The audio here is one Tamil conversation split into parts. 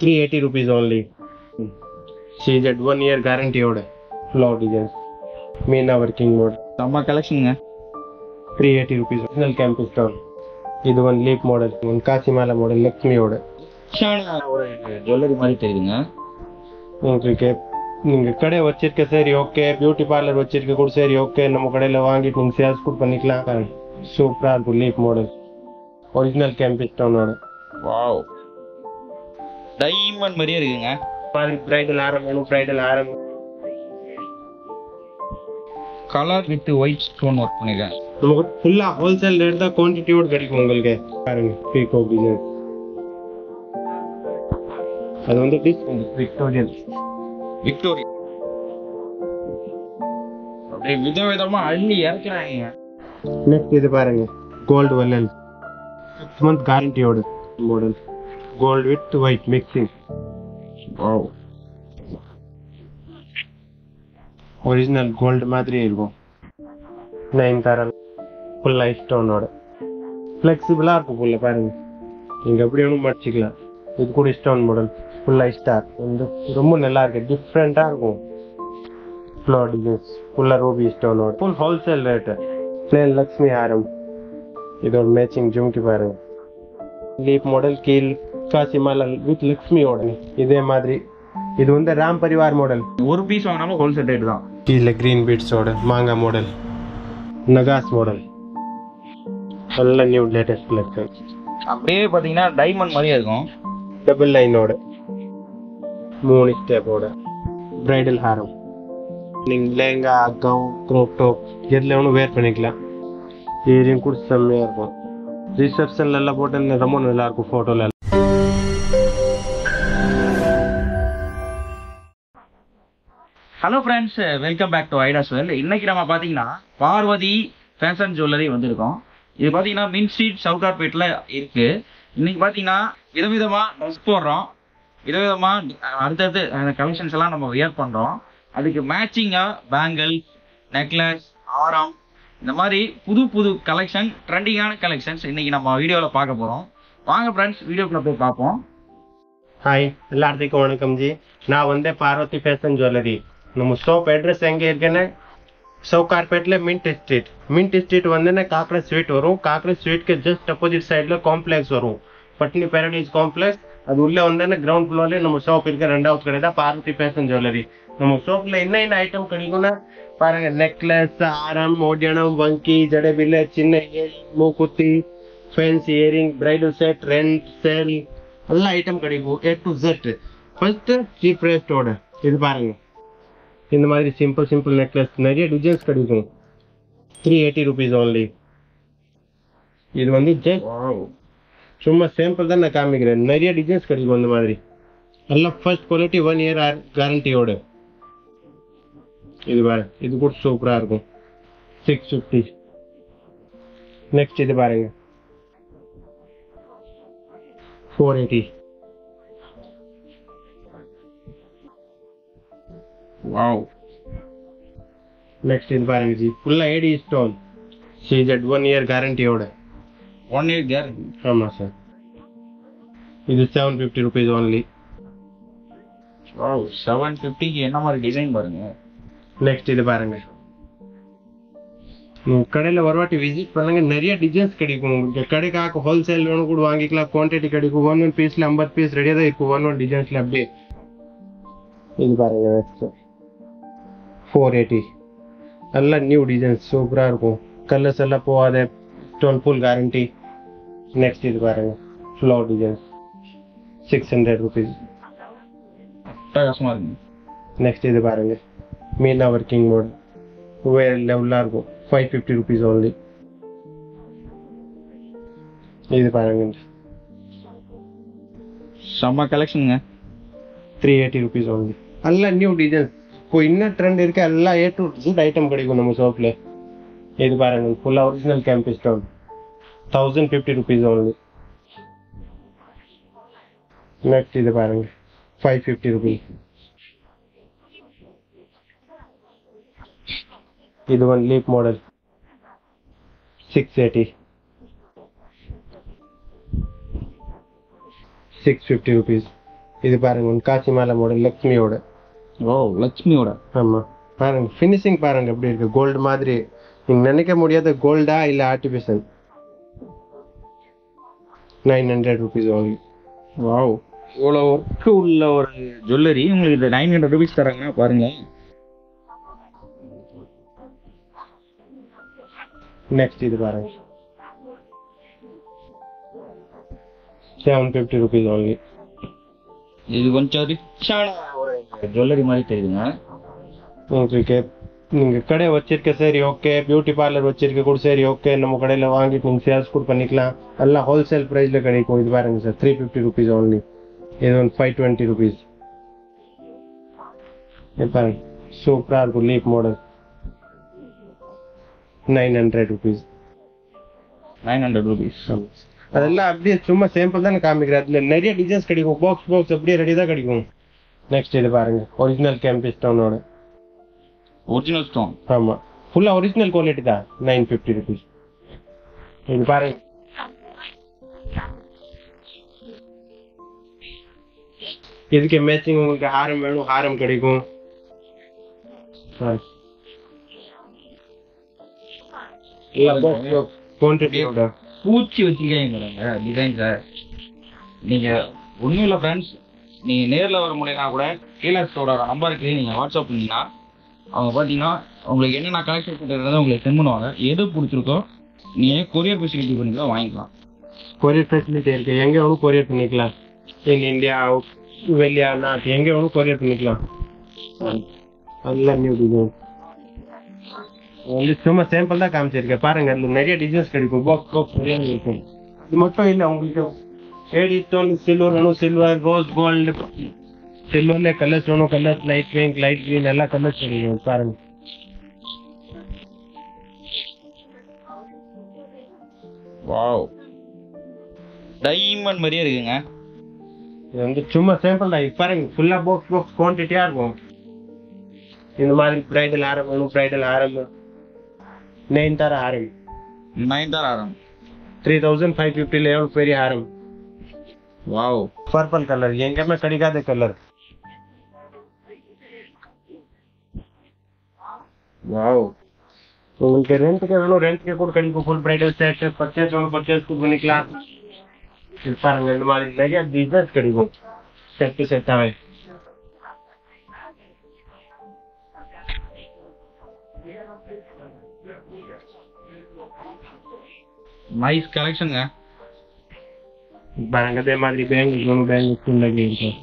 Three eighty rupees only CZ one year கேரண்டியோட flower designs meena working mode செம்ம கலெக்ஷனுங்க three eighty rupees original kemps stone இது one leaf model one Kasimala model லக்ஷ்மியோட ஒரு ஜுவல்லரி மாதிரி தெரியுதுங்க உங்களுக்கு நீங்க கடை வச்சிருக்க சரி ஓகே பியூட்டி பார்லர் வச்சிருக்க கூட சரி ஓகே நம்ம கடையில வாங்கிட்டு நீங்க சேல்ஸ் கூட பண்ணிக்கலாம். சூப்பரா இருக்கும் லீப் மாடல் ஒரிஜினல் கேம்பஸ் ஸ்டோனோட வாவ் டைமண்ட் மாதிரியே இருக்குங்க. மாதிரி பிரைடல் ஆரம் வேணும் பிரைடல் ஆரம். Colour with white stone work பண்ணிருக்கேன். நமக்கு ஃபுல்லா ஹோல்சேல் ரேட் தான் குவான்டிட்டியோட கிடைக்கும் உங்களுக்கு. பாருங்க பீகோ டிசைன் அது வந்து விக்டோரியன் விக்டோரி அப்படியே விதவிதமா அள்ளி இறக்குறாங்க. நெக்ஸ்ட் இது பாருங்க கோல்டு வல்லல் six month கேரண்டியோட model gold with white mixing wow original gold மாதிரி இருக்கும் நைன் தரல் ஃபுல் லைஃப் ஸ்டோனோட ஃப்ளெக்சிபிளாக இருக்கும் ஃபுல்ல பாருங்க நீங்கள் எப்படி வேணும் மடிச்சிக்கலாம் இது கூட stone model full life star வந்து ரொம்ப நல்லா இருக்கு டிஃப்ரெண்ட்டாக இருக்கும் ஃப்ளோ டிசைன்ஸ் ஃபுல்லாக ruby ஸ்டோனோட full wholesale rate plain Lakshmi ஆரம் இதோட மேட்சிங் ஜும்கி பாருங்க லீப் மாடல் கீழ் காசிமாலா வித் லக்ஷ்மியோட. இதே மாதிரி. இது வந்து ராம் பரிவார் மாடல் ஒரு பீஸ் வாங்கினாலும் ஹோல்சேல் ரேட் தான். கீழே கிரீன் பீட்ஸோட மாங்காய் மாடல் நகாஸ் மாடல் நல்ல நியூ லேட்டஸ்ட் கலெக்ஷன் அப்படியே பாத்தீங்கன்னா டைமண்ட் மாதிரியே இருக்கும். டபுள் லைனோட மூணு ஸ்டெப்போட பிரைடல் ஹாரம் நீங்கள் லேங்கா அக்கம் க்ரோப் டாப் எதில் வேணும் வேர் பண்ணிக்கலாம். ஏரியும் கூட செம்மையாக இருக்கும். ரிசப்ஷன்ல எல்லாம் போட்டு ரொம்ப நல்லா இருக்கும் ஃபோட்டோல hello friends welcome back to ஐடாஸ் well இன்னைக்கு நம்ம பார்த்தீங்கன்னா பார்வதி ஃபேஷன் ஜுவல்லரி வந்திருக்கோம். இது பார்த்தீங்கன்னா மின் ஸ்ட்ரீட் சவுகார்பேட்டில் இருக்கு. இன்னைக்கு பார்த்தீங்கன்னா விதவிதமாக ட்ரெஸ் போடுறோம். விதவிதமாக அடுத்தடுத்து கலெக்ஷன்ஸ் எல்லாம் நம்ம வியர் பண்ணுறோம் அதுக்கு மேட்சிங்காக பேங்கிள்ஸ் நெக்லஸ் ஆரம் இந்த மாதிரி புது புது கலெக்ஷன் ட்ரெண்டிங்கான கலெக்ஷன்ஸ் இன்னைக்கு நம்ம வீடியோவில் பார்க்க போகிறோம் வாங்க ஃப்ரெண்ட்ஸ் வீடியோக்குள்ள போய் பார்ப்போம். ஹாய் எல்லாத்துக்கும் வணக்கம் ஜி. நான் வந்து பார்வதி ஃபேஷன் ஜுவல்லரி நம்ம ஷாப் அட்ரஸ் எங்கே இருக்குன்னு சவுகார்பேட்ல மின்ட் ஸ்ட்ரீட் மின்ட் ஸ்ட்ரீட் வந்து காக்கரை ஸ்வீட் வரும் காக்கரை ஸ்வீட்க்கு ஜஸ்ட் அப்போசிட் சைடில் காம்ப்ளெக்ஸ் வரும் பட்னி பேரடைஸ் காம்ப்ளெக்ஸ் அது உள்ள வந்து கிரவுண்ட் ஃப்ளோர்ல நம்ம ஷாப் இருக்க ரெண்டாவது கடை தான் பார்வதி ஃபேஷன் ஜுவல்லரி நம்ம ஷாப்ல என்ன என்ன ஐட்டம் கிடைக்கும்னா பாருங்க நெக்லஸ் ஆரம் மோடியானம் வங்கி ஜடபில்ல சின்ன இயரிங் மூக்குத்தி fancy earring bridal set rent sale எல்லா ஐட்டம் கிடைக்கும் A to Z first cheap ரேட்டோட இது பாருங்க இந்த மாதிரி சிம்பிள் சிம்பிள் நெக்லஸ் நிறைய டிசைன்ஸ் கிடைக்கும். த்ரீ எயிட்டி ருபீஸ் ஓன்லி இது வந்து ஜஸ்ட் சும்மா சாம்பிள் தான் நான் காமிக்கிறேன். நிறைய டிசைன்ஸ் கிடைக்கும் இந்த மாதிரி. எல்லாம் ஃபர்ஸ்ட் குவாலிட்டி ஒன் இயர் கேரண்டியோட இது பாருங்க இது கூட சூப்பரா இருக்கும். சிக்ஸ் ஃபிஃப்டி நெக்ஸ்ட் இது பாருங்க. ஃபோர் எயிட்டி வாவ் நெக்ஸ்ட் இது பாருங்க ஜி ஃபுல்லா AD stone CZ one year கேரண்டியோட one year guarantee ஆமா சார் இது seven fifty rupees only wow seven ஃபிஃப்டிக்கு என்ன மாதிரி டிசைன் பாருங்க. நெக்ஸ்ட் இது பாருங்க. உங்க கடையில் ஒரு வாட்டி விசிட் பண்ணுங்க. நிறைய டிசைன்ஸ் கிடைக்கும். உங்களுக்கு கடைக்காக ஹோல்சேல் வேணும் கூட வாங்கிக்கலாம். குவான்டிட்டி கிடைக்கும். ஒன் ஒன் பீஸ்ல ஐம்பது பீஸ் ரெடியாக தான் இருக்கும் ஒன் ஒன் டிசைன்ஸ்ல அப்படியே. இது பாருங்க நெக்ஸ்ட் ஃபோர் எயிட்டி எல்லாம் நியூ டிசைன்ஸ் சூப்பராக இருக்கும். கலர்ஸ் எல்லாம் போகாத ஸ்டோன் ஃபுல் கேரண்டி நெக்ஸ்ட் இது பாருங்க flower designs six hundred rupees இருக்கு நெக்ஸ்ட் இது பாருங்க மீனா ஒர்க்கிங் மோட் வேற லெவலாக இருக்கும் ஃபைவ் ஃபிஃப்டி ருபீஸ் ஓன்லி இது பாருங்க. செம்ம கலெக்ஷனுங்க த்ரீ எயிட்டி ருபீஸ் ஓன்லி எல்லாம் நியூ டிசைன்ஸ் இப்போ என்ன ட்ரெண்ட் இருக்கு? எல்லா ஏ டு ஜூட் ஐட்டம் கிடைக்கும் நம்ம ஷாப்ல இது பாருங்க full original kemps stone thousand fifty rupees only next இது பாருங்க ஃபைவ் ஃபிஃப்டி ருபீஸ் இது one leaf model six eighty six fifty rupees இது பாருங்க உன் காசி மாலை மாடல் லக்ஷ்மியோட. ஓ லட்சுமியோட. ஆமா. பாருங்க ஃபினிஷிங் பாருங்க எப்படி இருக்கு. கோல்டு மாதிரி. நீங்க நினைக்க முடியாத கோல்டா இல்ல artificial nine hundred rupees only wow இவ்வளோ ஒர்க்கு உள்ள ஒரு ஜுவல்லரி உங்களுக்கு இந்த நைன் ஹண்ட்ரட் ருபீஸ் தராங்கன்னா பாருங்க. நெக்ஸ்ட் இது பாருங்க. செவன் ஃபிஃப்டி ருபீஸ் ஓன்லி இது கொஞ்சம் ரிச்சான ஜுவல்லரி மாதிரி தெரியுதுங்க. உங்களுக்கு நீங்க கடை வச்சிருக்க சரி ஓகே பியூட்டி பார்லர் வச்சிருக்க கூட சரி ஓகே நம்ம கடையில வாங்கிட்டு நீங்க சேல்ஸ் கூட பண்ணிக்கலாம். எல்லாம் ஹோல்சேல் பிரைஸ்ல கிடைக்கும். இது பாருங்க sir three fifty rupees only இது வந்து ஃபைவ் டுவெண்ட்டி ருபீஸ் பாருங்க சூப்பரா இருக்கும் leaf model nine hundred rupees nine hundred rupees அதெல்லாம் அப்படியே சும்மா சாம்பிள் தானே காமிக்கிறேன். அதுல நிறைய டிசைன்ஸ் கிடைக்கும். பாக்ஸ் பாக்ஸ் அப்படியே ரெடி தான் கிடைக்கும். நெக்ஸ்ட் இது பாருங்க. ஒரிஜினல் கேம்பஸ் ஸ்டோனோட ஒரிஜினல் ஸ்டோன் ஆமா. ஃபுல்லா ஒரிஜினல் குவாலிட்டி தான். நைன் ஃபிஃப்டி ருபீஸ் இது பாருங்க. இதுக்கு மேட்சிங் உங்களுக்கு ஹாரம் வேணும்? ஹாரம் கிடைக்கும். பூச்சி வச்சிருக்கீங்க டிசைன் சார் நீங்க ஒன்றும் இல்லை ஃப்ரெண்ட்ஸ் நீங்கள் நேரில் வர முடியலனா கூட டீலர்ஸோட நம்பருக்கு நீங்கள் வாட்ஸ்அப் பண்ணீங்கன்னா அவங்க பார்த்தீங்கன்னா உங்களுக்கு என்னென்ன கலெக்ஷன் பண்ணுறதை உங்களுக்கு சென்ட் பண்ணுவாங்க. எது பிடிச்சிருக்கோ நீங்கள் கொரியர் ஃபெசிலிட்டி பண்ணி கூட வாங்கிக்கலாம். கொரியர் ஃபெசிலிட்டி இருக்கு. எங்கே வேணும் கொரியர் பண்ணிக்கலாம். எங்கள் இந்தியா வெளியா நாட்டு எங்கே வேணும் கொரியர் பண்ணிக்கலாம். அதெல்லாம் நியூ டிசைன் வந்து சும்மா சாம்பிள் தான் காமிச்சிருக்கேன். பாருங்க அதுல நிறைய டிசைன்ஸ் கிடைக்கும். பாக்ஸ் பாக்ஸ் நிறைய இருக்கும் இது மட்டும் இல்லை உங்களுக்கு ஸ்டோன் சில்வர் வேணும் சில்வர் ரோஸ் கோல்டு சில்வர்ல கலர்ஸ் வேணும் colours light pink light green எல்லா கலர்ஸ் கிடைக்கும் பாருங்க வாவ் டைமண்ட் மாதிரியே இருக்குங்க இது வந்து சும்மா சாம்பிள் தான் பாருங்க ஃபுல்லா பாக்ஸ் பாக்ஸ் குவான்டிட்டியா இருக்கும் இந்த மாதிரி பிரைடல் ஆரம் வேணும் பிரைடல் ஆரம் நைன் தர ஆரம் நைன் தான் ஆரம் த்ரீ தௌசண்ட் ஃபைவ் ஃபிஃப்டில எவ்வளோ பெரிய ஆரம் வாவ் பர்பிள் கலர் எங்கேயுமே கிடைக்காத கலர் வாவ் உங்களுக்கு ரெண்ட்டுக்கு வேணும் ரெண்ட்டுக்கு கூட கிடைக்கும் ஃபுல் பிரைடல் செட் பர்ச்சேஸ் வேணும் பர்ச்சேஸ் கூட பண்ணிக்கலாம் இது பாருங்க இந்த மாதிரி நிறைய டிசைன்ஸ் கிடைக்கும் செட்டு செட்டாவே நைஸ் கலெக்ஷனுங்க பாருங்க அதே மாதிரி பேங்கிள் வேணும் பேங்கிள் ஃபுல்லாக இருக்கும்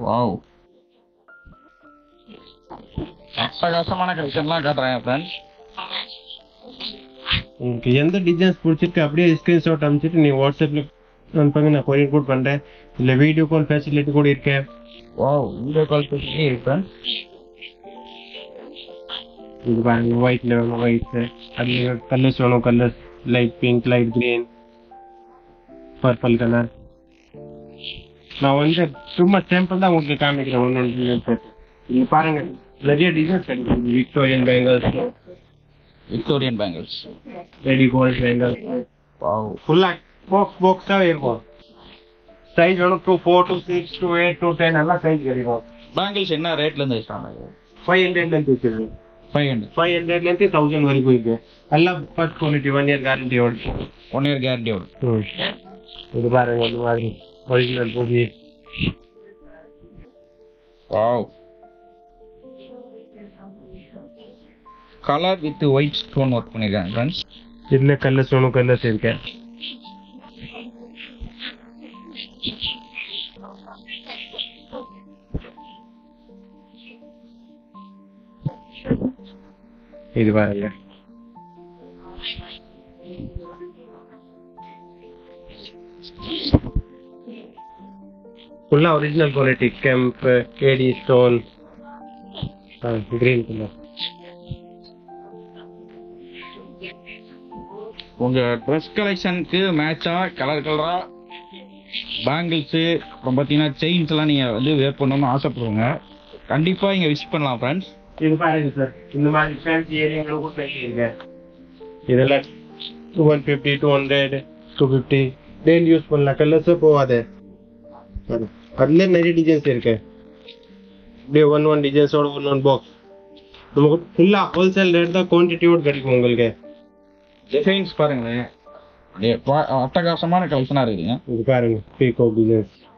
வாவ் அட்டகாசமான கலெக்ஷன்லாம் காட்டுறேன் ஃப்ரெண்ட்ஸ் உங்களுக்கு எந்த டிசைன்ஸ் பிடிச்சிருக்கு அப்படியே ஸ்கிரீன்ஷாட் அனுப்பிச்சிட்டு நீ வாட்ஸ்அப்ல அனுப்புங்க நான் கொரியர் கூட பண்றேன் இல்ல வீடியோ கால் ஃபெசிலிட்டி கூட இருக்கேன் வாவ் கால் பேசிட்டே இருக்கேன் இது பாருங்க ஒயிட்ல வேணும் ஒயிட் அதுல கலர்ஸ் வேணும் colours light pink light green purple colour நான் வந்து சும்மா சாம்பிள் தான் உங்களுக்கு காமிக்கிறேன் ஒன்று நீங்க பாருங்க நிறைய டிசைன்ஸ் கிடைக்கும் Victorian bangles Victorian bangles ready gold bangles wow ஃபுல்லா பாக்ஸ் பாக்ஸாவே இருக்கும். சைஸ் வேணும் two four two six two eight two ten எல்லாம் சைஸ் கிடைக்கும். பேங்கிள்ஸ் என்ன ரேட்ல இருந்து ஆகுது ஃபைவ் ஹண்ட்ரட்ல இருந்து இருக்குது ஃபைவ் ஹண்ட்ரட் ஃபைவ் ஹண்ட்ரட்ல இருந்து தௌசண்ட் வரைக்கும் இருக்கு. எல்லாம் ஃபர்ஸ்ட் குவாலிட்டி ஒன் இயர் கேரண்டியோட ஒன் இயர் கேரண்டியோட இது பாருங்க இந்த மாதிரி. ஒரிஜினல் பூமி wow colour with white stone work பண்ணிருக்காங்க ஃப்ரெண்ட்ஸ் இதுல கலர்ஸ் வேணும் கலர்ஸ் இருக்கு இது பாருங்க ஃபுல்லா ஒரிஜினல் குவாலிட்டி கெம்ப் கேடி ஸ்டோன் கிரீன் கலர் உங்க ட்ரெஸ் கலெக்ஷனுக்கு மேட்சா கலர் கலரா பேங்கிள்ஸ் அப்புறம் பார்த்தீங்கன்னா செயின்ஸ் எல்லாம் நீங்க வந்து வேர் பண்ணணும்னு ஆசைப்படுவீங்க கண்டிப்பா இங்க விசிட் பண்ணலாம் ஃப்ரெண்ட்ஸ் இது பாருங்க சார் இந்த மாதிரி ஃபேன்சி ஏரியாங்களுக்கும் பெரிய இருக்கு இதெல்லாம் two one fifty two hundred two fifty daily use பண்ணலாம் கலர்ஸே போகாது. அதுல நிறைய டிசைன்ஸ் இருக்கு. அப்படியே ஒன் ஒன் டிசைன்ஸோட ஒன் ஒன் பாக்ஸ் நமக்கு ஃபுல்லா ஹோல்சேல் ரேட் தான் குவான்டிட்டியோட கிடைக்கும் உங்களுக்கு. டிசைன்ஸ் பாருங்களேன். அப்படியே பா- அட்டகாசமான கலெக்ஷனா இருக்குங்க இது பாருங்க. பீகோ டிசைன்ஸ்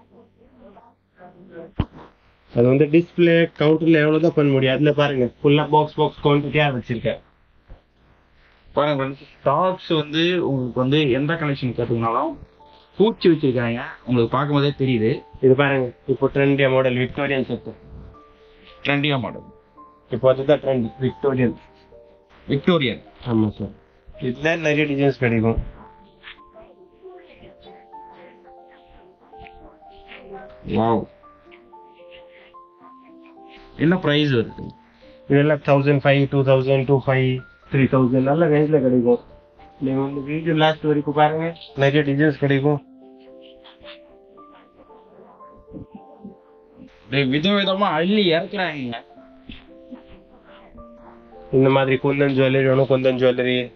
அது வந்து டிஸ்பிளே கவுண்டர்ல எவ்வளவு தான் பண்ண முடியும்? அதுல பாருங்க. ஃபுல்லா பாக்ஸ் பாக்ஸ் குவான்டிட்டியா வச்சிருக்கேன். பாருங்க டாப்ஸ் வந்து உங்களுக்கு வந்து எந்த கலெக்ஷன் கேட்டீங்கனாலும் பூச்சி வச்சிருக்காங்க. உங்களுக்கு பார்க்கும்போதே தெரியுது. இது பாருங்க. இப்போ ட்ரெண்டியா மாடல் விக்டோரியன் செட் ட்ரெண்டியா மாடல் இப்போ அதுதான் ட்ரெண்ட் விக்டோரியன் விக்டோரியன் ஆமா சார் இதுல நிறைய டிசைன்ஸ் கிடைக்கும். வாவ் என்ன பிரைஸ் வருது? இதெல்லாம் thousand five two thousand two five three thousand நல்ல ரேஞ்ச்ல கிடைக்கும். நீங்க வந்து வீடியோ லாஸ்ட் வரைக்கும் பாருங்க. நிறைய டிசைன்ஸ் கிடைக்கும். அப்படியே விதவிதமா அள்ளி இறக்குறாங்க. இந்த மாதிரி குந்தன் ஜுவல்லரி வேணும் குந்தன் ஜுவல்லரி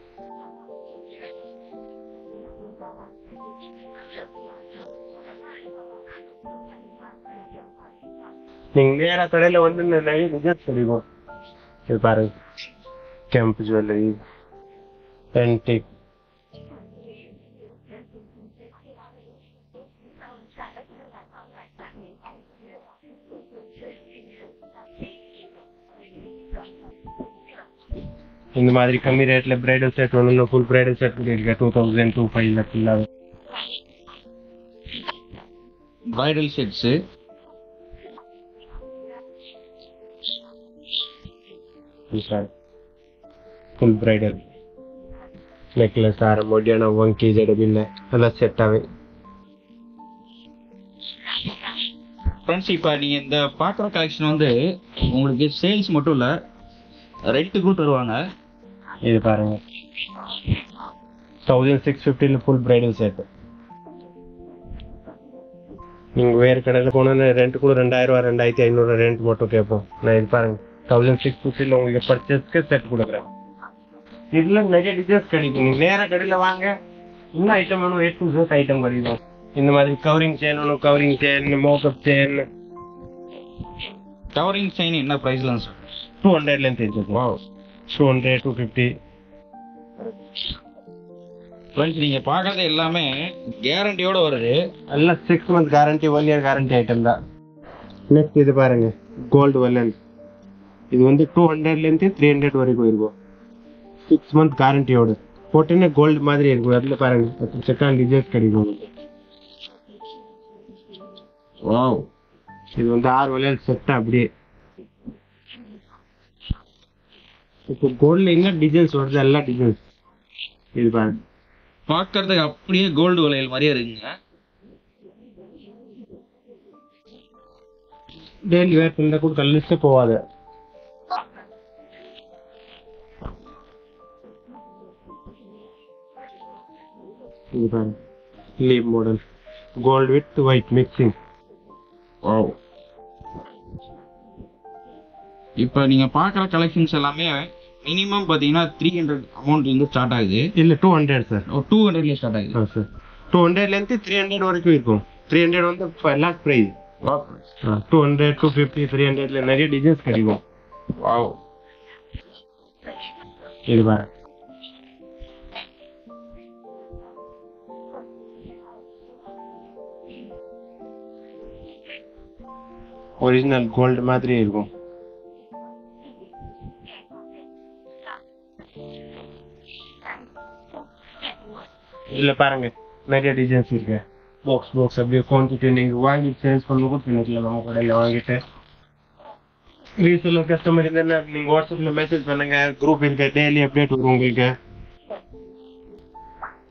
நீங்க நேரா கடையில வந்து நிறைய டிசைன்ஸ் கிடைக்கும் இது பாருங்க கேம்ப் ஜுவல்லரி பென்டிக் இந்த மாதிரி கம்மி ரேட்ல பிரைடல் செட் ஒன்று ஃபுல் பிரைடல் செட் இருக்கு? டூ தௌசண்ட் டூ ஃபைவ்ல ஃபுல்லாக bridal sets full bridal necklace ಹಾರ ಮೊಡ್ಯಾಣ ವಂಕಿ ಜಡಬಿಲ್ಲ ಎಲ್ಲ ಸೆಟ್ ಆವೆ ஃப்ரெண்ட்ஸ் இப்போ நீங்கள் இந்த பார்க்குற கலெக்ஷன் வந்து உங்களுக்கு சேல்ஸ் மட்டும் இல்லை ரெண்ட்டுக்கும் தருவாங்க இது பாருங்க தௌசண்ட் சிக்ஸ் ஃபிஃப்டியில் ஃபுல் பிரைடல் செட் நீங்கள் வேறு கடையில் போனோன்னா ரெண்ட் கூட ரெண்டாயிரம் ரூபா ரெண்டாயிரத்தி ஐநூறு ரெண்ட் மட்டும் கேட்போம் நான் இது பாருங்க தௌசண்ட் சிக்ஸ் ஃபிஃப்டியில் உங்களுக்கு பர்ச்சேஸ்க்கு செட் கொடுக்குறேன். இதுல நிறைய டிசைன்ஸ் கிடைக்கும். நீங்கள் நேராக கடையில் வாங்க. இன்னும் ஐட்டம் வேணும் எயிட் டு ஜோஸ் ஐட்டம் கிடைக்கும். இந்த மாதிரி கவரிங் செயின் வேணும் கவரிங் செயின் மோக்கப் செயின் கவரிங் செயின் என்ன ப்ரைஸ்ல சார் டூ ஹண்ட்ரட்லேருந்து தெரிஞ்சது wow two hundred two fifty friends நீங்கள் பார்க்குறது எல்லாமே கேரண்டியோட வருது. எல்லாம் six month guarantee one year guarantee item தான். நெக்ஸ்ட் இது பாருங்க. கோல்டு வல்லன் இது வந்து டூ ஹண்ட்ரட்லேருந்து த்ரீ ஹண்ட்ரட் வரைக்கும் இருக்கும் சிக்ஸ் மந்த் கேரண்டியோட போட்டோன்னே கோல்டு மாதிரி இருக்கும். அதில் பாருங்க. செக்கான் டிசைன்ஸ் கிடைக்கும். வாவ் இது வந்து ஆறு வளையல் செட் அப்படியே. இப்போ கோல்டில் என்ன டிசைன்ஸ் வருது? எல்லாம் டிசைன்ஸ் இது பாருங்க. பார்க்கறதுக்கு அப்படியே கோல்டு வளையல் மாதிரியே இருக்குங்க. டெய்லி வேர் பண்ண கூட கல்லிஸ்டே போகாது இது பாருங்க leaf model gold with white mixing wow இப்போ நீங்கள் பார்க்குற கலெக்ஷன்ஸ் எல்லாமே மினிமம் பார்த்தீங்கன்னா த்ரீ ஹண்ட்ரட் அமௌண்ட்லேருந்து ஸ்டார்ட் ஆகுது. இல்ல டூ ஹண்ட்ரட் சார் டூ ஹண்ட்ரட்லேயே ஸ்டார்ட் ஆகுது. சார் டூ ஹண்ட்ரட்லேருந்து த்ரீ ஹண்ட்ரட் வரைக்கும் இருக்கும். த்ரீ ஹண்ட்ரட் வந்து last price two hundred two fifty three ஹண்ட்ரட்ல நிறைய டிசைன்ஸ் கிடைக்கும். வாவ் இது பாருங்க. ஒரிஜினல் கோல்டு மாதிரி இருக்கும் இதுல பாருங்க நிறைய டிசைன்ஸ் இருக்கு பாக்ஸ் பாக்ஸ் அப்படியே குவான்டிட்டி நீங்க வாங்கி சேல்ஸ் பண்ணும்போது பண்ணிக்கலாம் நம்ம கடையில வாங்கிட்டு ரீசெல்லர் கஸ்டமர் இருந்தா நீங்க வாட்ஸ்அப்ல மெசேஜ் பண்ணுங்க குரூப் இருக்கு டெய்லி அப்டேட் வரும் உங்களுக்கு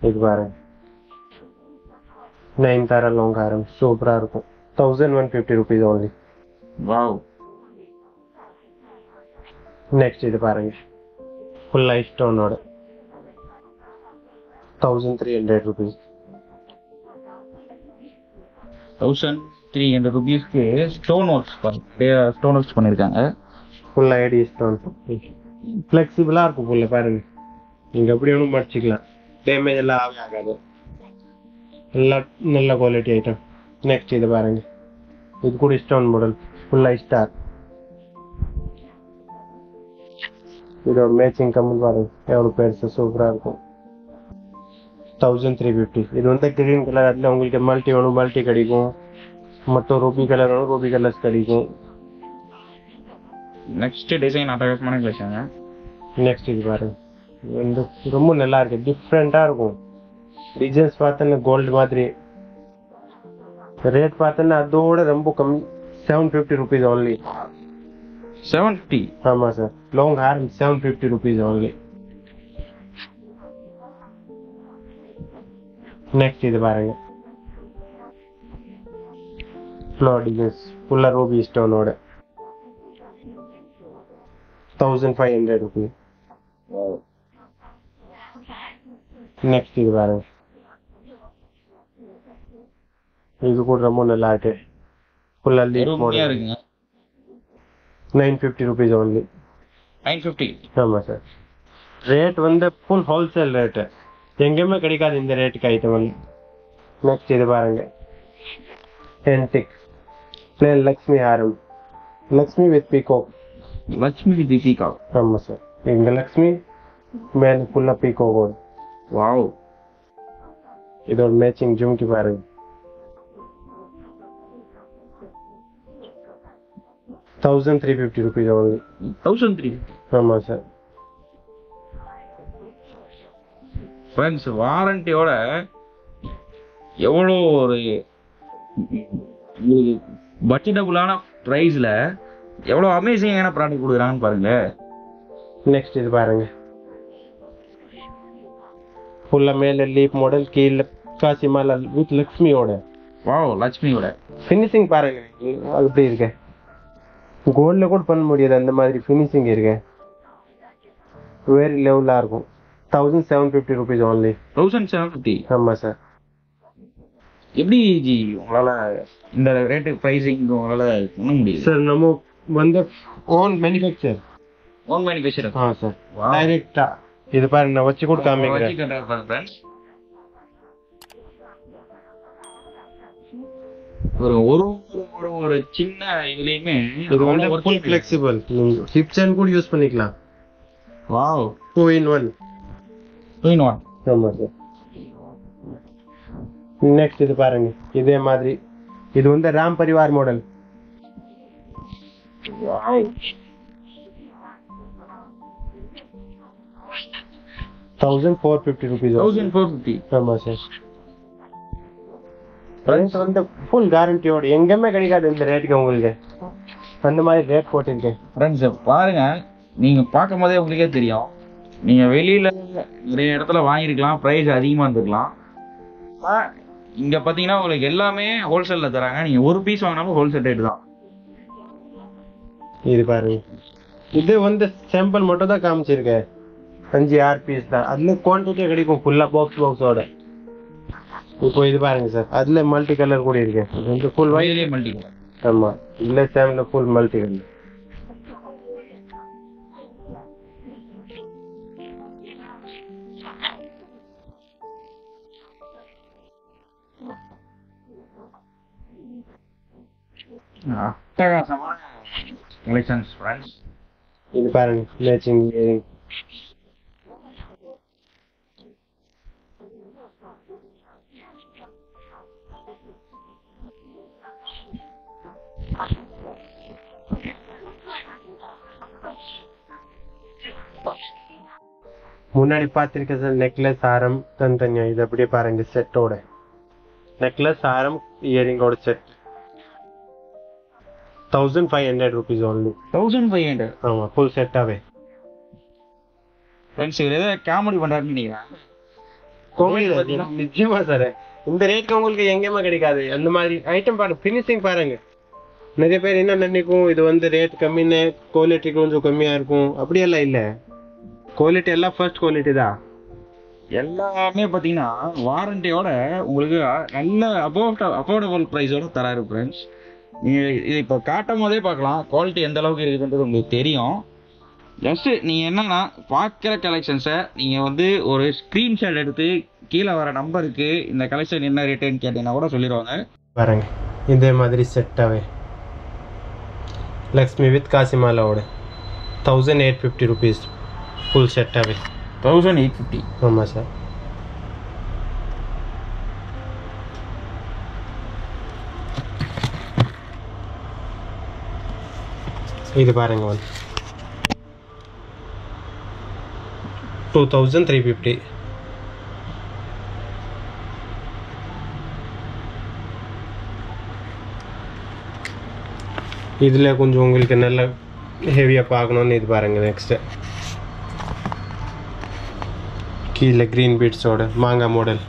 இது பாருங்க நைன் தார லாங் ஆரம் சூப்பரா இருக்கும் thousand one fifty rupees only wow next இது பாருங்க. Full light ஸ்டோனோட thousand three hundred rupees thousand three hundred ருபீஸ்க்கு ஸ்டோன் ஒர்க்ஸ் ஸ்டோன் ஒர்க்ஸ் பண்ணியிருக்காங்க ஃபுல்லாக ஏடி ஸ்டோன் ஃப்ளெக்சிபிளாக இருக்கும் ஃபுல்ல பாருங்க. நீங்கள் எப்படி வேணும் மடிச்சிக்கலாம். டேமேஜ் எல்லாம் ஆகவே ஆகாது. நல்லா நல்ல குவாலிட்டி ஐட்டம் நெக்ஸ்ட் இது பாருங்க. இது கூட ஸ்டோன் மாடல் ஃபுல்லாக ஸ்டார் இதோட மேட்சிங் கம்மல் பாருங்க எவ்வளோ பெருசு சூப்பராக இருக்கும் தௌசண்ட் த்ரீ ஃபிஃப்டி இது வந்து கிரீன் கலர் அதில் உங்களுக்கு மல்டி வேணும் மல்டி கிடைக்கும் மற்றும் ரூபி கலர் வேணும் ரூபி கலர்ஸ் கிடைக்கும் நெக்ஸ்ட் டிசைன் அட்டகாசமான கலெக்ஷன் நெக்ஸ்ட் இது பாருங்க இது வந்து ரொம்ப நல்லா இருக்கு டிஃப்ரெண்ட்டாக இருக்கும் டிசைன்ஸ் பார்த்தோன்னா கோல்டு மாதிரி ரேட் பார்த்தோன்னா அதோட ரொம்ப கம்மி seven fifty rupees only seven fifty ஆமாம் sir long hair seven fifty rupees only next இது பாருங்க. ஃப்ளோர் டிசைன்ஸ் ஃபுல்லாக ruby ஸ்டோனோட thousand five hundred rupees next இது பாருங்க. இது கூட ரொம்ப நல்லா இருக்கு. ஃபுல்லாக லீஃப் உண்மையா மாடல் இருக்குங்க nine fifty rupees only nine fifty ஆமாம் சார் ரேட் வந்து ஃபுல் ஹோல்சேல் ரேட்டு எங்கேயுமே கிடைக்காது இந்த ரேட்டுக்கு ஐட்டம் வந்து நெக்ஸ்ட் இது பாருங்க என்டிக் பிளேன் லக்ஷ்மி ஹாரம் லக்ஷ்மி வித் பீகோக் லட்சுமி தீபிகா ஆமாம் சார் எங்க லக்ஷ்மி மேலே ஃபுல்லாக பீகோக் வரும் வாவ் இதோட மேட்சிங் ஜும்கி பாருங்க thousand three fifty rupees only thousand three ஆமாம் சார் ஃப்ரெண்ட்ஸ் வாரண்டியோட எவ்வளோ ஒரு பட்ஜெட்டபுளான ப்ரைஸில் எவ்வளோ அமேசிங்கான ப்ராடக்ட் கொடுக்குறாங்கன்னு பாருங்க. நெக்ஸ்ட் இது பாருங்க. ஃபுல்லாக மேலே லீப் மாடல் கீழே காசி மாலா வித் லக்ஷ்மியோட வாவ் லட்சுமியோட ஃபினிஷிங் பாருங்க. அது எப்படி இருக்கு? கோல்டில் கூட பண்ண முடியாது. அந்த மாதிரி ஃபினிஷிங் இருக்கு. வேறு லெவலாக இருக்கும். Thousand seven fifty rupees only thousand seven fifty ஆமாம் சார் எப்படி ஜி உங்களால் இந்த ரேட்டு ப்ரைஸிங் உங்களால் பண்ண முடியுது? சார் நம்ம வந்து ஓன் மேனுஃபேக்சர் ஓன் மேனுஃபேக்சர் ஆ சார் டைரெக்டா இது பாருங்க நான் வச்சு கூட காமிக்கிறேன். ஒரு ஒரு ஒரு ஒரு சின்ன இதுலயுமே இது வந்து ஃபுல் ஃபிளெக்சிபிள் ஹிப் செயின் கூட யூஸ் பண்ணிக்கலாம். Wow two in one two one ஆமா சார் நெக்ஸ்ட் இது பாருங்க. இதே மாதிரி. இது வந்து Ram Parivar model wow thousand four fifty rupees thousand four fifty ஆமா சார் ரேட் வந்து ஃபுல் கேரண்டியோட எங்கேயுமே கிடைக்காது இந்த ரேட்டுக்கு உங்களுக்கு. அந்த மாதிரி ரேட் போட்டிருக்கேன் ஃப்ரெண்ட்ஸ் பாருங்க. நீங்க பார்க்கும் போதே உங்களுக்கே தெரியும். நீங்க வெளியில நிறைய இடத்துல வாங்கியிருக்கலாம். பிரைஸ் அதிகமா இருந்திருக்கலாம். ஆனா, இங்க பாத்தீங்கன்னா உங்களுக்கு எல்லாமே ஹோல்சேல்ல தராங்க. நீங்க ஒரு பீஸ் வாங்கினாலும் ஹோல்சேல் ரேட் தான். இது பாருங்க இது வந்து சாம்பிள் மட்டும் தான் காமிச்சிருக்கேன் அஞ்சு ஆறு பீஸ் தான். அதுல குவான்டிட்டி கிடைக்கும். ஃபுல்லா பாக்ஸ் பாக்ஸோட இப்போ இது பாருங்க சார். அதுல மல்டி கலர் கூட இருக்கு. இது வந்து ஃபுல் ஒயிட் வயதிலே மல்டி ஆமா. இதுல சாம்ல ஃபுல் மல்டி கலர் அட்டகாசமான கலெக்ஷன்ஸ் ஃப்ரெண்ட்ஸ் இது பாருங்க மேட்சிங் இயரிங் முன்னாடி பார்த்திருக்க நெக்லஸ் ஆரம் தனித்தனியா இது அப்படியே பாருங்க செட்டோட நெக்லஸ் ஆரம் இயரிங்கோட set thousand five hundred rupees only thousand five hundred ஆமா ஃபுல் செட்டாவே ஃப்ரெண்ட்ஸ் இவர் ஏதோ காமெடி பண்றாருன்னு நினைக்கிறேன். நிச்சயமா சார் இந்த ரேட்க்கு உங்களுக்கு எங்கேயுமே கிடைக்காது. அந்த மாதிரி ஐட்டம் பாருங்க ஃபினிஷிங் பாருங்க. நிறைய பேர் என்ன நினைக்கும் இது வந்து ரேட் கம்மின்னு குவாலிட்டி கொஞ்சம் கம்மியா இருக்கும். அப்படியெல்லாம் இல்ல. குவாலிட்டி எல்லாம் ஃபர்ஸ்ட் குவாலிட்டி தான். எல்லாமே பாத்தீங்கன்னா வாரண்டியோட உங்களுக்கு நல்ல அபோவ் அஃபோர்டபுள் ப்ரைஸோட தராரு ஃப்ரெண்ட்ஸ் நீங்கள் இது இப்போ காட்டும் போதே பார்க்கலாம். குவாலிட்டி எந்த அளவுக்கு இருக்குன்றது உங்களுக்கு தெரியும். ஜஸ்ட் நீங்கள் என்னன்னா பார்க்குற கலெக்ஷன்ஸை நீங்கள் வந்து ஒரு ஸ்க்ரீன்ஷாட் எடுத்து கீழே வர நம்பருக்கு இந்த கலெக்ஷன் என்ன ரேட்டுன்னு கேட்டீங்கன்னா கூட சொல்லிடுவாங்க. பாருங்க இதே மாதிரி செட்டாகவே Lakshmi with காசிமாலாவோட thousand eight fifty rupees full செட்டாகவே thousand eight fifty ஆமாம் சார் இது பாருங்க வந்து டூ தௌசண்ட் த்ரீ ஃபிஃப்டி இதில் கொஞ்சம் உங்களுக்கு நல்ல ஹெவியாக பார்க்கணுன்னு இது பாருங்க நெக்ஸ்ட்டு கீழே க்ரீன் பீட்ஸோட மாங்காய் model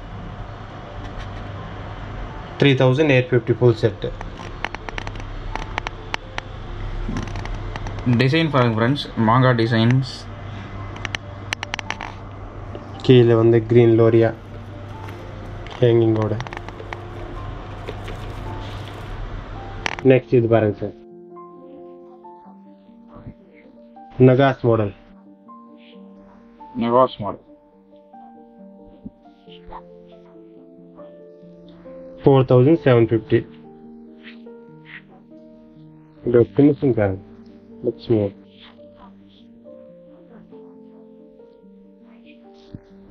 three thousand eight fifty full set design பாருங்க ஃப்ரெண்ட்ஸ் மாங்கா டிசைன்ஸ் கீழே வந்து க்ரீன் லோரியா ஹேங்கிங்கோட நெக்ஸ்ட் இது பாருங்க சார் நகாஸ் model நெவாஸ் model four thousand seven fifty இது ஃபினிஷிங் பாருங்க. லுக்ஸ் மோர்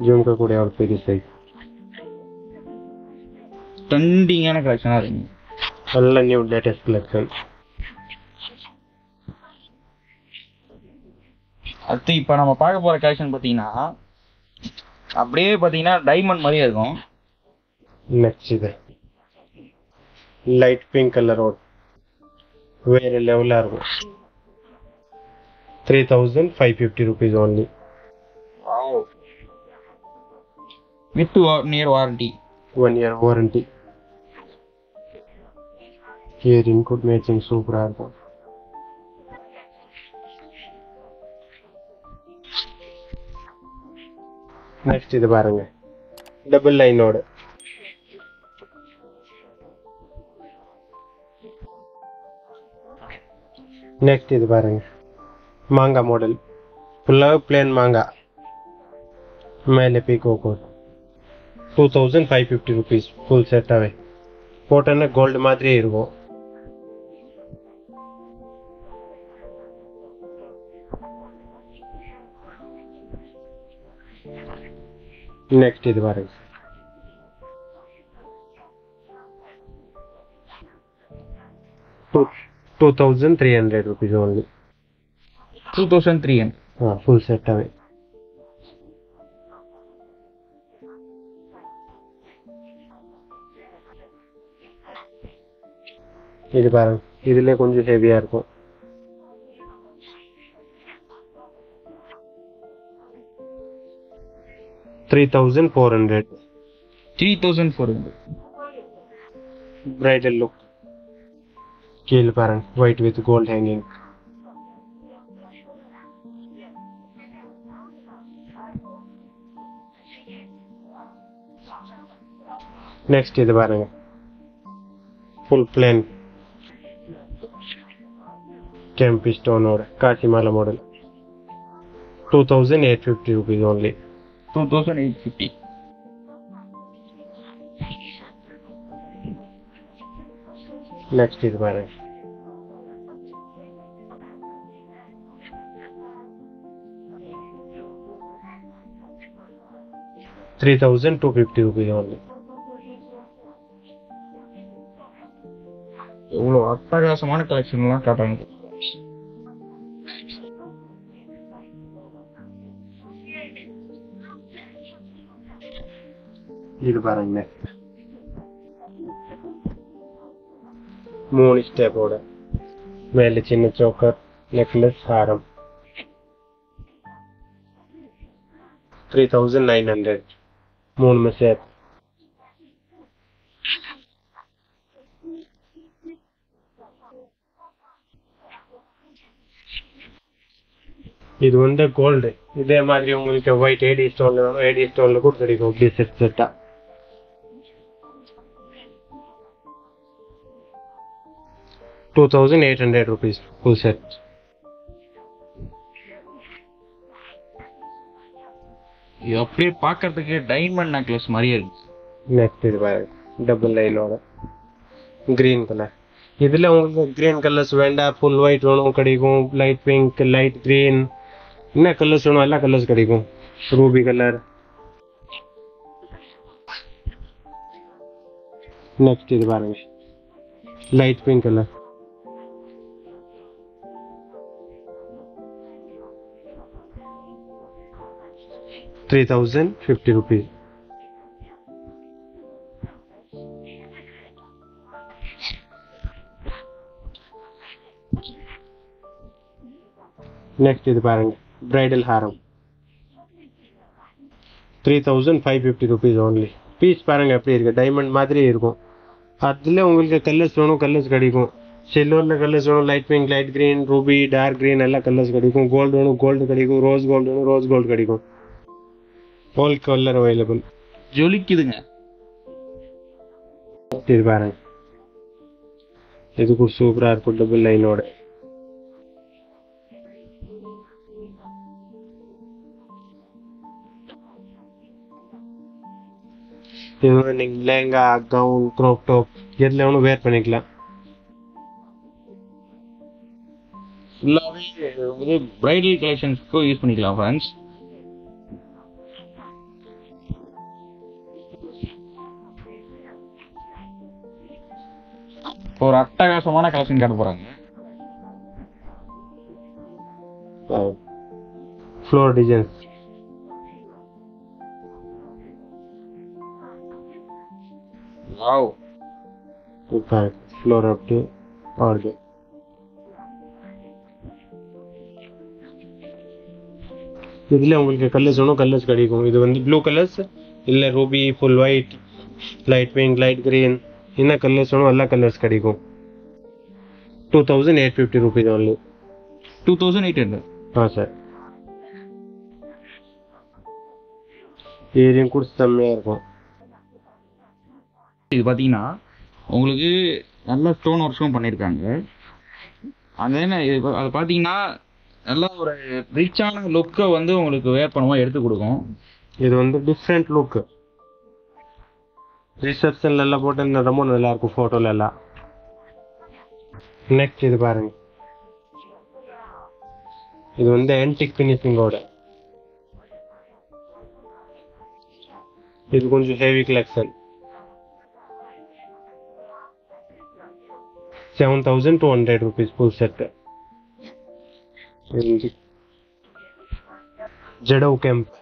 ஜூம்கா கூட ஒரு பெரிய சைஸ் ட்ரெண்டிங்கான கலெக்ஷனாக இருக்குங்க நல்ல நியூ லேட்டஸ்ட் கலெக்ஷன் அடுத்து இப்போ நம்ம பார்க்க போகிற கலெக்ஷன் பார்த்தீங்கன்னா அப்படியே பார்த்தீங்கன்னா டைமண்ட் மாதிரியே இருக்கும். நெக்ஸ்ட் இது. லைட் பிங்க் கலரோட வேறு லெவலாக இருக்கும் three thousand five fifty rupees only with near warranty one year warranty year இன்குட் matching சூப்பராக இருக்கும் நெக்ஸ்ட் இது பாருங்க டபுள் லைனோட நெக்ஸ்ட் இது பாருங்க. மாங்காய் மாடல் ஃபுல்லாக பிளேன் மாங்காய் மேலே peacock two thousand five fifty rupees full செட்டாகவே போட்டோன்னா கோல்டு மாதிரியே இருக்கும். நெக்ஸ்ட் இது பாருங்க. Two two thousand three hundred rupees only two thousand three hundred ஆ ஃபுல் செட்டாகவே இது பாருங்க இதுல கொஞ்சம் ஹெவியா இருக்கும் three thousand four hundred three thousand four hundred bridal look Kale pattern, white with gold hanging. Next இது பாருங்க ஃபுல் பிளேன் கேம்பி ஸ்டோனோட காசிமால model two thousand eight fifty rupees only two thousand eight fifty next is marriage. Three thousand two fifty rupees only. இவ்வளோ அட்டகாசமான கலெக்ஷன்லாம் காட்டாங்க இது பாருங்க മൂന്ന് സ്റ്റെപ്പോടെ മേലെ ചിന്ന ചോക്കർ നെക്ലസ് ഹാരം. ത്രീ തൗസൻഡ് നയൻ ഹൺഡ്രഡ് മൂന്ന് മെസേജ് இது வந்து கோல்டு இதே மாதிரி உங்களுக்கு ஒயிட் ஏடி ஸ்டோன்ல வேணும் ஏடி ஸ்டோன்ல கொடுத்துருக்கோம் அப்படி செட் செட்டா two thousand eight hundred rupees full set இது அப்படியே பார்க்கறதுக்கு டைமண்ட் நெக்லஸ் மாதிரியே இருக்கு நெக்ஸ்ட் இது பாருங்க டபுள் லைனோட கிரீன் கலர் இதில் உங்களுக்கு கிரீன் கலர்ஸ் வேண்டாம் ஃபுல் ஒயிட் வேணும் கிடைக்கும் லைட் பிங்க் லைட் கிரீன் என்ன கலர்ஸ் வேணும் எல்லா கலர்ஸ் கிடைக்கும் ரூபி கலர் நெக்ஸ்ட் இது பாருங்க light pink colour three thousand fifty rupees next இது பாருங்க பிரைடல் ஹாரம் three thousand five fifty rupees only piece பாருங்க எப்படி இருக்கு? டைமண்ட் மாதிரி இருக்கும். அதில் உங்களுக்கு கலர்ஸ் வேணும் கலர்ஸ் கிடைக்கும். சில்வரில் கலர்ஸ் வேணும் light pink light green ruby dark green எல்லா கலர்ஸ் கிடைக்கும். கோல்டு வேணும் கோல்டு கிடைக்கும். ரோஸ் கோல்டு வேணும் ரோஸ் கோல்டு கிடைக்கும். ஆல் கலர் அவைலபிள் ஜொலிக்குதுங்க. பாருங்க. இதுக்கும் சூப்பராக இருக்கும் டபுள் லைனோட இது லேங்கா கவுன் க்ரோப் டாப் எதுல வேணும் வேர் பண்ணிக்கலாம். ஃபுல்லாகவே வந்து பிரைடல் கலெக்ஷன்ஸ்க்கும் யூஸ் பண்ணிக்கலாம் ஃப்ரெண்ட்ஸ் ஒரு அட்டகாசமான கலெக்ஷன் காட்ட போறாங்க. Floor designs wow floor up to ஆர்டு இதில் உங்களுக்கு கலர்ஸ் வேணும் கலர்ஸ் கிடைக்கும். இது வந்து ப்ளூ கலர்ஸ் இல்லை ruby full white light pink light green என்ன கலர்ஸ் வேணும் எல்லா கலர்ஸ் கிடைக்கும். Two thousand eight fifty rupees only two thousand eight hundred ஆ சார் ஏரியும் கூட செம்மையாக இருக்கும். இது பார்த்தீங்கன்னா உங்களுக்கு நல்ல ஸ்டோன் ஒர்க்ஸும் பண்ணியிருக்காங்க அந்த என்ன இது அது பார்த்தீங்கன்னா நல்ல ஒரு ரிச்சான லுக்கை வந்து உங்களுக்கு வேர் பண்ணும்போது எடுத்து கொடுக்கும். இது வந்து டிஃப்ரெண்ட் லுக் ரிசப்ஷன்ல எல்லாம் போட்டு ரொம்ப நல்லா இருக்கும் போட்டோல எல்லாம். நெக்ஸ்ட் இது பாருங்க. இது வந்து ஆன்டிக் ஃபினிஷிங்கோட இது கொஞ்சம் heavy collection seven thousand two hundred rupees full set ஜெடோ camp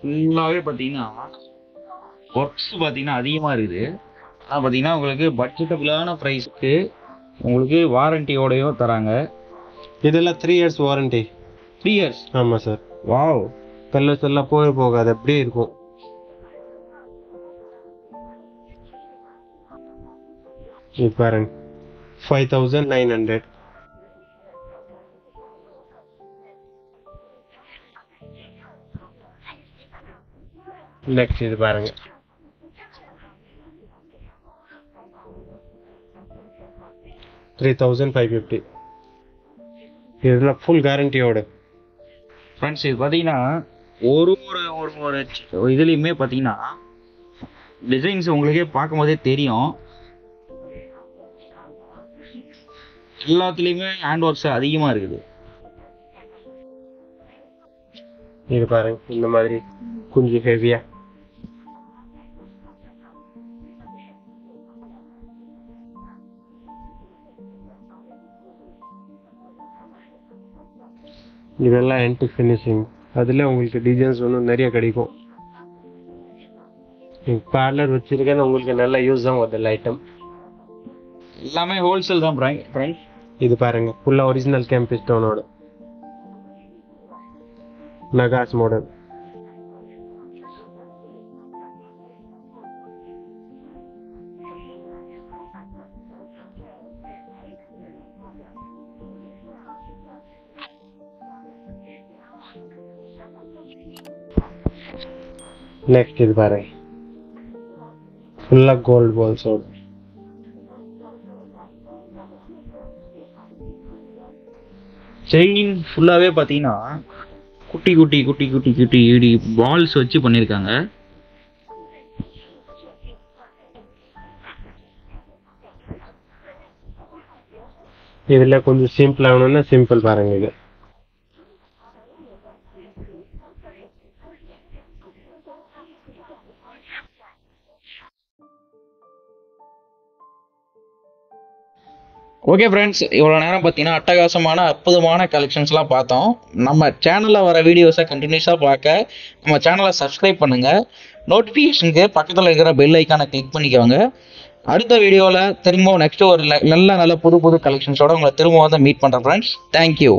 ஃபுல்லாகவே பார்த்தீங்கன்னா ஒர்க்ஸ் பார்த்தீங்கன்னா அதிகமாக இருக்குது. ஆனால் பார்த்தீங்கன்னா உங்களுக்கு பட்ஜெட்டபுளான ப்ரைஸ்க்கு உங்களுக்கு வாரண்டியோடையும் தராங்க. இதெல்லாம் three years warranty three years ஆமாம் சார் வாவ் கலர்ஸ் எல்லாம் போய் போகாது அப்படியே இருக்கும். பாருங்க. Five thousand nine hundred next இது பாருங்க. த்ரீ தௌசண்ட் ஃபைவ் ஃபிஃப்டி இதெல்லாம் ஃபுல் கேரண்டியோட ஃப்ரெண்ட்ஸ் இது பார்த்தீங்கன்னா ஒரு ஒரு ஒரு ஒரு இதுலேயுமே பார்த்தீங்கன்னா டிசைன்ஸ் உங்களுக்கே பார்க்கும்போதே தெரியும். எல்லாத்துலேயுமே ஹேண்ட் ஒர்க்ஸ் அதிகமாக இருக்குது. இது பாருங்க இந்த மாதிரி கொஞ்சம் ஹெவியா இதெல்லாம் ஆன்டிக் ஃபினிஷிங் அதில் உங்களுக்கு டிசைன்ஸ் ஒன்றும் நிறைய கிடைக்கும். பார்லர் வச்சிருக்கேன்னு உங்களுக்கு நல்ல யூஸ் தான் அதில் ஐட்டம் எல்லாமே ஹோல்சேல் தான் ஃப்ரெண்ட்ஸ் இது பாருங்க ஃபுல்லாக ஒரிஜினல் கேம்பஸ் ஸ்டோனோட நகாஸ் மாடல் ನೆಕ್ಸ್ಟ್ இது ಬಾರಿ ஃபுல்லாக கோல்டு பால்ஸ் ஓடு செயின் ஃபுல்லாகவே பார்த்தீங்கன்னா குட்டி குட்டி குட்டி குட்டி குட்டி இடி பால்ஸ் வச்சு பண்ணியிருக்காங்க. இதில் கொஞ்சம் சிம்பிள் ஆகணும்னா சிம்பிள் பாருங்க இது. ஓகே ஃப்ரெண்ட்ஸ் இவ்வளோ நேரம் பார்த்தீங்கன்னா அட்டகாசமான அற்புதமான கலெக்ஷன்ஸ்லாம் பார்த்தோம். நம்ம சேனலில் வர வீடியோஸை கண்டினியூஸாக பார்க்க நம்ம சேனலை சப்ஸ்கிரைப் பண்ணுங்கள் நோட்டிஃபிகேஷனுக்கு பக்கத்தில் இருக்கிற பெல் ஐக்கானை கிளிக் பண்ணிக்கோங்க. அடுத்த வீடியோவில் திரும்பவும் நெக்ஸ்ட் ஒரு நல்ல நல்ல புது புது கலெக்ஷன்ஸோட உங்களை திரும்பவும் வந்து மீட் பண்ணுறேன் ஃப்ரெண்ட்ஸ் தேங்க்யூ